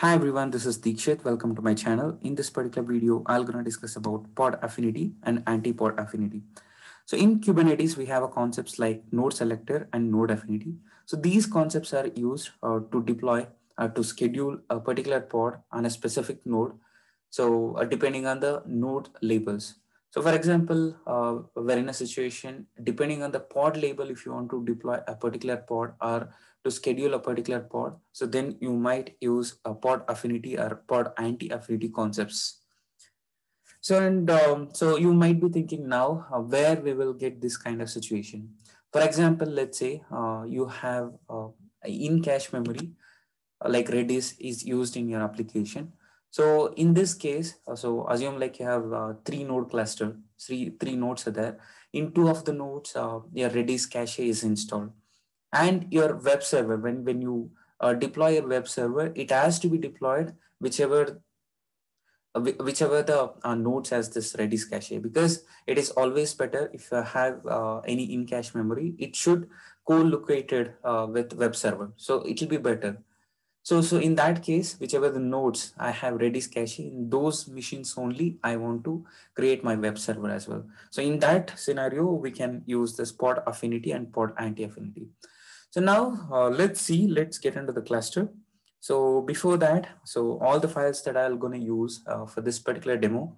Hi everyone, this is Deekshith. Welcome to my channel. In this particular video, I'm going to discuss about pod affinity and anti-pod affinity. So in Kubernetes, we have a concepts like node selector and node affinity. So these concepts are used uh, to deploy, uh, to schedule a particular pod on a specific node. So uh, depending on the node labels. So for example, uh, we're in a situation, depending on the pod label, if you want to deploy a particular pod or to schedule a particular pod, so then you might use a pod affinity or pod anti-affinity concepts. So, and um, so you might be thinking now uh, where we will get this kind of situation. For example, let's say uh, you have uh, in cache memory, uh, like Redis is used in your application. So in this case, uh, so assume like you have uh, three node cluster, three, three nodes are there. In two of the nodes, your Redis cache is installed. And your web server, when, when you uh, deploy a web server, it has to be deployed whichever uh, whichever the uh, nodes has this Redis cache because it is always better if you have any in cache memory, it should co-located with web server. So it will be better so, so in that case, whichever the nodes I have Redis cache, in those machines only, I want to create my web server as well. So in that scenario, we can use this pod affinity and pod anti-affinity. So now uh, let's see, let's get into the cluster. So before that, so all the files that I'm to use uh, for this particular demo,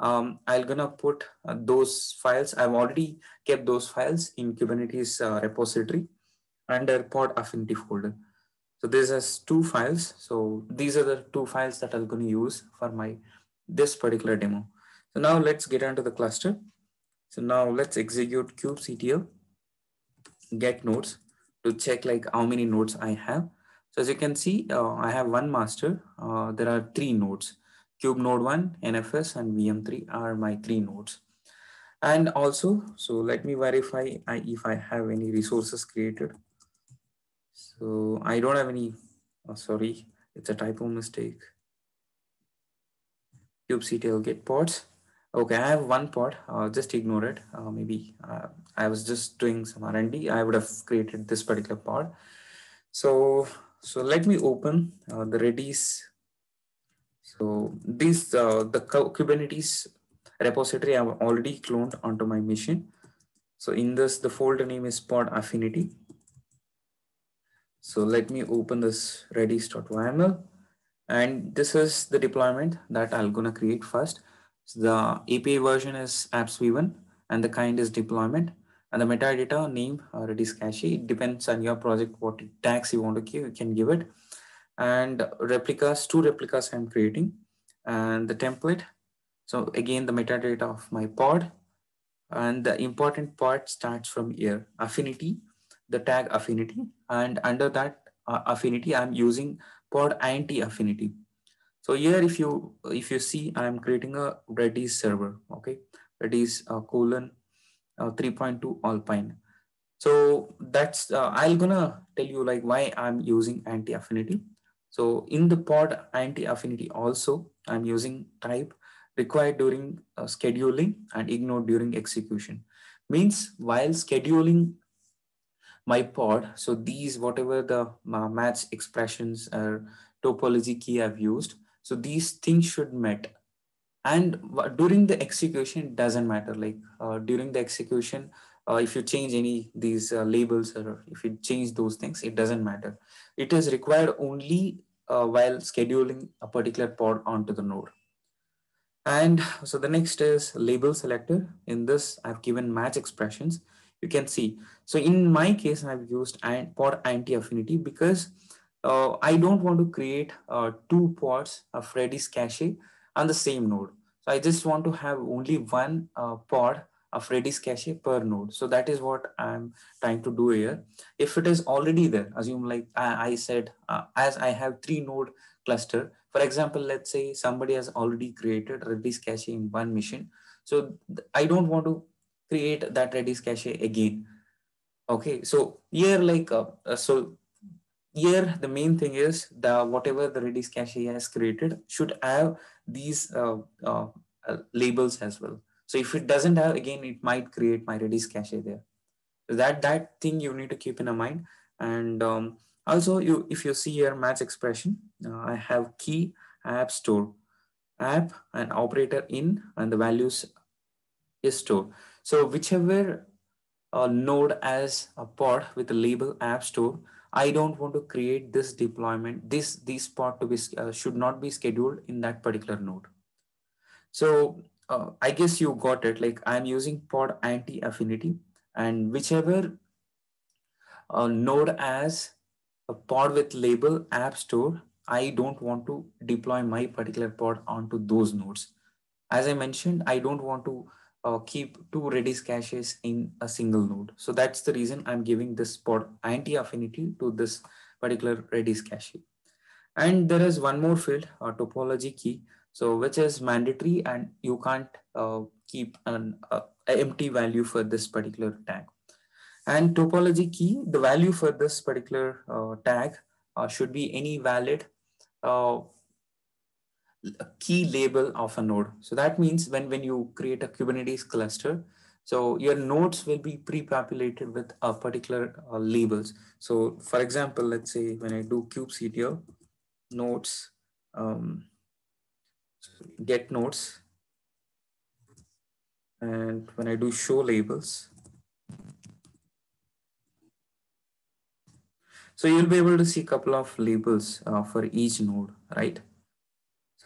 um, I'm to put uh, those files. I've already kept those files in Kubernetes uh, repository under pod affinity folder. So this has two files. So these are the two files that I'm to use for my this particular demo. So now let's get into the cluster. So now let's execute kubectl get nodes to check like how many nodes I have. So as you can see, uh, I have one master. Uh, there are three nodes. Kube node 1, NFS, and VM3 are my three nodes. And also, so let me verify I, if I have any resources created. So I don't have any, oh, sorry, it's a typo mistake. kubectl get pods. Okay, I have one pod, uh, just ignore it. Uh, maybe uh, I was just doing some R&D. I would have created this particular pod. So, so let me open uh, the Redis. So this, uh, the Kubernetes repository I've already cloned onto my machine. So in this, the folder name is pod affinity. So let me open this redis.yml. And this is the deployment that I'm gonna create first. So the API version is apps v1 and the kind is deployment and the metadata name uh, Redis cache. It depends on your project, what tags you want to give, you can give it. And replicas, two replicas I'm creating and the template. So again, the metadata of my pod and the important part starts from here, affinity the tag affinity and under that uh, affinity i'm using pod anti-affinity so here if you if you see i'm creating a redis server okay? Redis uh, colon uh, 3.2 alpine. So that's uh, i'm gonna tell you like why i'm using anti-affinity. So in the pod anti-affinity also i'm using type required during uh, scheduling and ignored during execution. Means while scheduling my pod. So these, whatever the uh, match expressions or topology key I've used, so these things should met. And during the execution, it doesn't matter. Like uh, during the execution, uh, if you change any these uh, labels or if you change those things, it doesn't matter. It is required only uh, while scheduling a particular pod onto the node. And so the next is label selector. In this, I've given match expressions you can see. So in my case, I've used and pod anti-affinity because uh, I don't want to create uh, two pods of Redis cache on the same node. So I just want to have only one uh, pod of Redis cache per node. So that is what I'm trying to do here. If it is already there, assume like I, I said, uh, as I have three node cluster, for example, let's say somebody has already created Redis cache in one machine. So I don't want to create that Redis cache again. Okay, so here like, uh, uh, so here the main thing is the whatever the Redis cache has created should have these uh, uh, uh, labels as well. So if it doesn't have, again, it might create my Redis cache there. So that, that thing you need to keep in mind. And um, Also, you if you see here match expression, uh, I have key app store, app and operator in and the values is stored. So whichever uh, node as a pod with the label app store, I don't want to create this deployment. This this pod to be uh, should not be scheduled in that particular node. So uh, I guess you got it. Like I'm using pod anti affinity and whichever uh, node as a pod with label app store, I don't want to deploy my particular pod onto those nodes. As I mentioned, I don't want to uh, keep two Redis caches in a single node. So that's the reason I'm giving this pod anti-affinity to this particular Redis cache. And there is one more field, a topology key, so which is mandatory and you can't uh, keep an uh, empty value for this particular tag. And topology key, the value for this particular uh, tag uh, should be any valid uh, key label of a node. So that means when, when you create a Kubernetes cluster, so your nodes will be pre-populated with a particular uh, labels. So for example, let's say when I do kubectl nodes, um, get nodes, and when I do show labels, So you'll be able to see a couple of labels uh, for each node, right?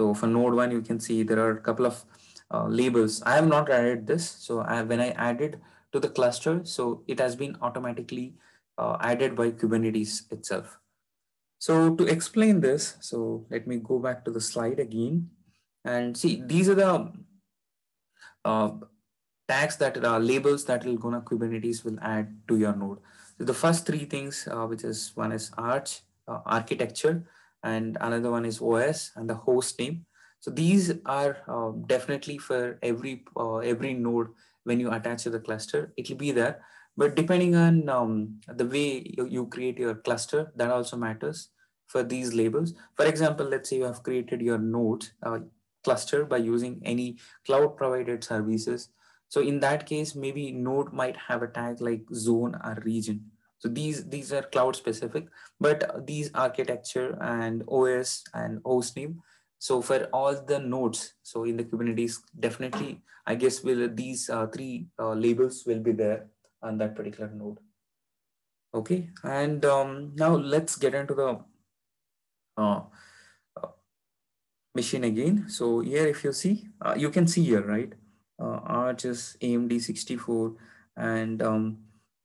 So for node one, you can see there are a couple of uh, labels. I have not added this. So I, when I added to the cluster, so it has been automatically uh, added by Kubernetes itself. So to explain this, so let me go back to the slide again and see, these are the uh, tags that are labels that will gonna Kubernetes will add to your node. So the first three things, uh, which is one is arch, uh, architecture, and another one is OS and the host name. So these are uh, definitely for every uh, every node when you attach to the cluster, it will be there. But depending on um, the way you, you create your cluster, that also matters for these labels. For example, let's say you have created your node uh, cluster by using any cloud provided services so in that case, maybe node might have a tag like zone or region. So these, these are cloud specific, but these architecture and OS and host name. So for all the nodes, so in the Kubernetes, definitely, I guess will these uh, three uh, labels will be there on that particular node. Okay, and um, now let's get into the uh, uh machine again. So here, if you see, uh, you can see here, right? uh, Arch is AMD 64 and um,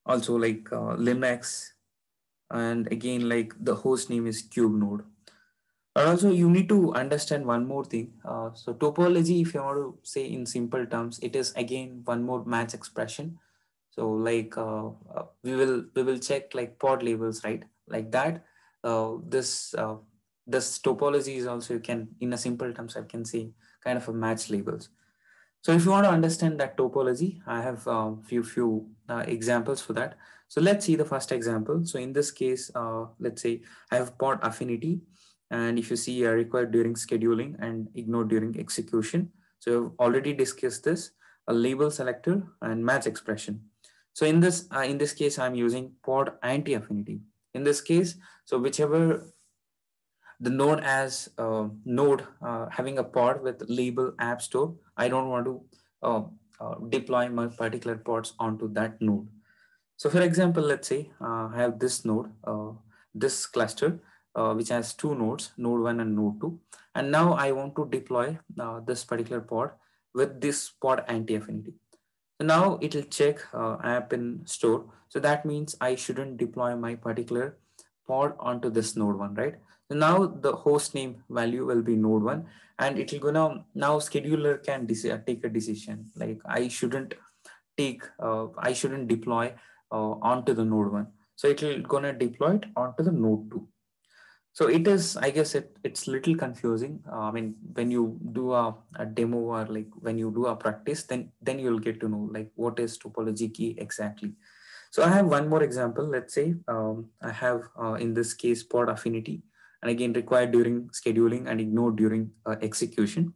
also like uh, Linux and again like the host name is KubeNode. And also you need to understand one more thing. Uh, so topology, if you want to say in simple terms, it is again one more match expression. So like uh, uh, we will we will check like pod labels, right? Like that. Uh, this uh, this topology is also you can in a simple terms I can say kind of a match labels. So if you want to understand that topology, I have a um, few few uh, examples for that. So let's see the first example. So in this case, uh, let's say I have pod affinity. And if you see I required during scheduling and ignored during execution. So I've already discussed this, a label selector and match expression. So in this, uh, in this case, I'm using pod anti-affinity. In this case, so whichever the node as a node uh, having a pod with label app store. I don't want to uh, uh, deploy my particular pods onto that node. So for example, let's say uh, I have this node, uh, this cluster, uh, which has two nodes, node one and node two. And now I want to deploy this particular pod with this pod anti-affinity. So now it will check app in store. So that means I shouldn't deploy my particular pod onto this node one, right? Now the host name value will be node one and it will gonna now scheduler can uh, take a decision like I shouldn't take, uh, I shouldn't deploy uh, onto the node one. So it will gonna deploy it onto the node two. So it is, I guess it, it's little confusing. Uh, I mean, when you do a, a, demo or like when you do a practice, then, then you'll get to know like what is topology key exactly. So I have one more example. Let's say um, I have uh, in this case pod affinity and again required during scheduling and ignored during uh, execution.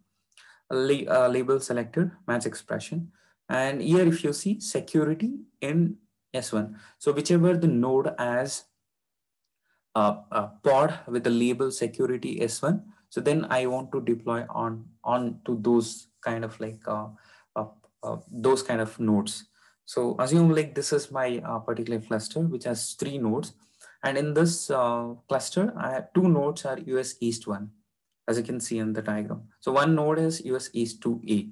A la label selector, match expression. And here if you see security in S1. So whichever the node as uh, a pod with the label security S1. So then I want to deploy on, on to those kind of like uh, uh, uh those kind of nodes. So assume like this is my uh, particular cluster, which has three nodes. And in this uh, cluster, I two nodes are US East 1, as you can see in the diagram. So one node is US East 2A.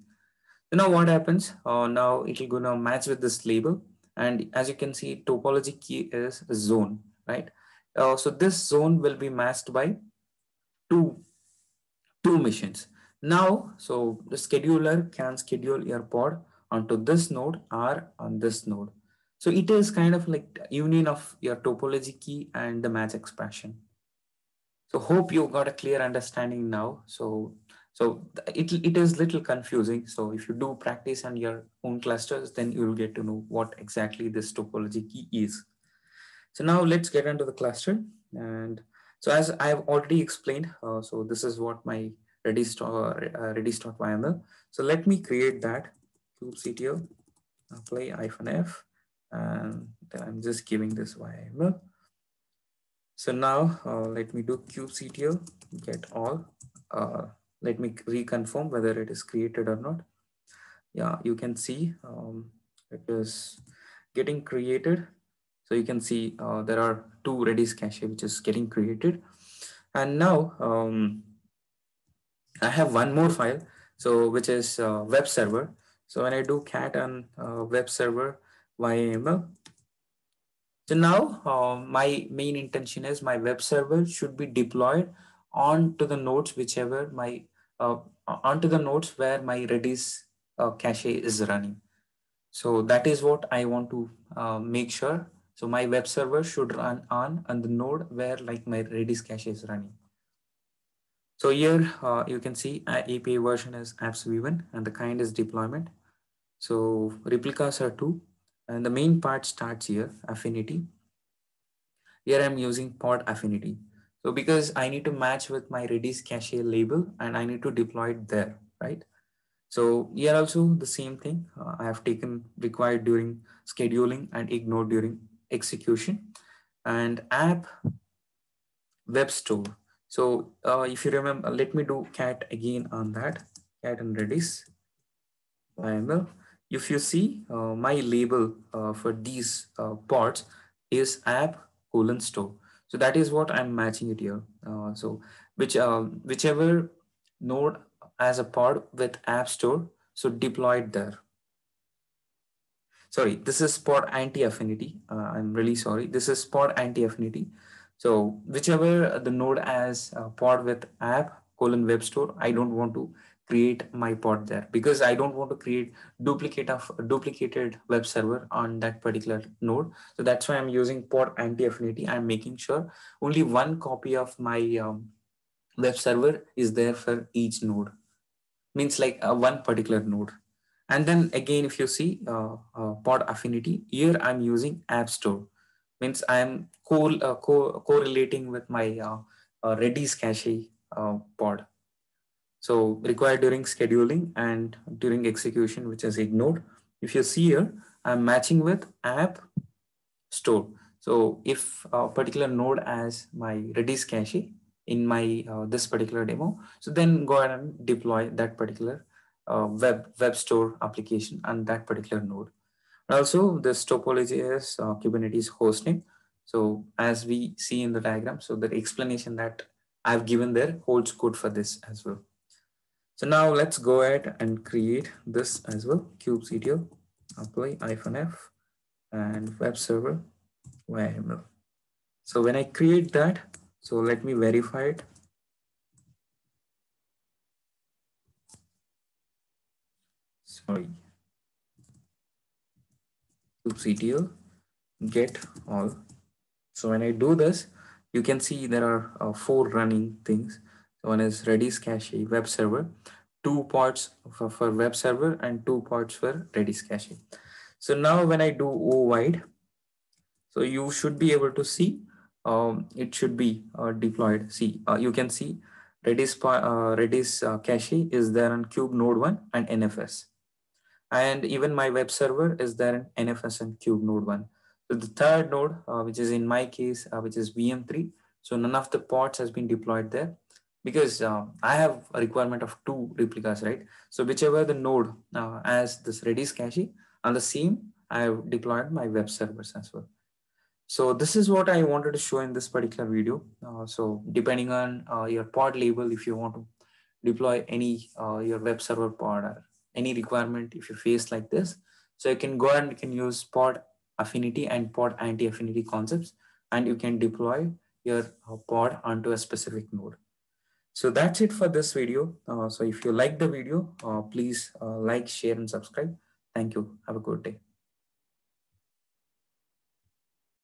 So now what happens? Uh, now it will gonna match with this label. And as you can see, topology key is zone, right? Uh, so this zone will be matched by two, two missions. Now, so the scheduler can schedule your pod onto this node or on this node. So it is kind of like union of your topology key and the match expression. So hope you got a clear understanding now. So so it, it is little confusing. So if you do practice on your own clusters, then you will get to know what exactly this topology key is. So now let's get into the cluster. And so as I have already explained, uh, so this is what my Redis, uh, Redis.yml. So let me create that kubectl apply hyphen f and I'm just giving this YAML. So now uh, let me do kubectl get all. Uh, let me reconfirm whether it is created or not. Yeah, you can see um, it is getting created. So you can see uh, there are two Redis cache which is getting created. And now um, I have one more file, so which is uh, web server. So when I do cat on uh, web server YAML, so now uh, my main intention is my web server should be deployed onto the nodes whichever my uh, onto the nodes where my Redis uh, cache is running. So that is what I want to uh, make sure. So my web server should run on on the node where like my Redis cache is running. So here uh, you can see uh, API version is apps v1 and the kind is deployment. So replicas are two and the main part starts here affinity. Here I'm using pod affinity. So because I need to match with my Redis cache label and I need to deploy it there, right? So here also the same thing. Uh, I have taken required during scheduling and ignored during execution and app web store. So uh, if you remember, let me do cat again on that, cat and Redis YAML. If you see uh, my label uh, for these uh, pods is app colon store. So that is what I'm matching it here. Uh, so which uh, whichever node as a pod with App Store, so deployed there. Sorry, this is pod anti-affinity. Uh, I'm really sorry. This is pod anti-affinity. So whichever the node as pod with app colon web store, I don't want to create my pod there because I don't want to create duplicate of duplicated web server on that particular node. So that's why I'm using pod anti-affinity. I'm making sure only one copy of my um, web server is there for each node. Means like uh, one particular node. And then again, if you see uh, uh, pod affinity, here I'm using app store. Means I'm co uh, co correlating with my uh, uh, Redis cache pod. So required during scheduling and during execution, which is ignored. If you see here, I'm matching with app store. So if a particular node as my Redis cache in my uh, this particular demo, so then go ahead and deploy that particular uh, web web store application on that particular node. also, this topology is uh, Kubernetes hosting. So as we see in the diagram, so the explanation that I've given there holds good for this as well. So now let's go ahead and create this as well. kubectl apply f and web server YAML. So when I create that, so let me verify it. Sorry. kubectl get all. So when I do this, you can see there are uh, four running things. One is Redis cache web server, two pods for, for web server and two pods for Redis cache. So now when I do O wide, so you should be able to see um, it should be uh, deployed. See, uh, you can see Redis, uh, Redis uh, cache is there on kube node 1 and NFS. And even my web server is there in NFS and kube node 1. So the third node, uh, which is in my case, uh, which is VM3, So none of the pods has been deployed there because uh, I have a requirement of two replicas, right? So whichever the node uh, as this Redis cache on the same, I have deployed my web servers as well. So this is what I wanted to show in this particular video. Uh, so depending on uh, your pod label, if you want to deploy any uh, your web server pod or any requirement, if you face like this, so you can go and you can use pod affinity and pod anti-affinity concepts, and you can deploy your uh, pod onto a specific node. So that's it for this video. Uh, so if you like the video, uh, please like, share, and subscribe. Thank you. Have a good day.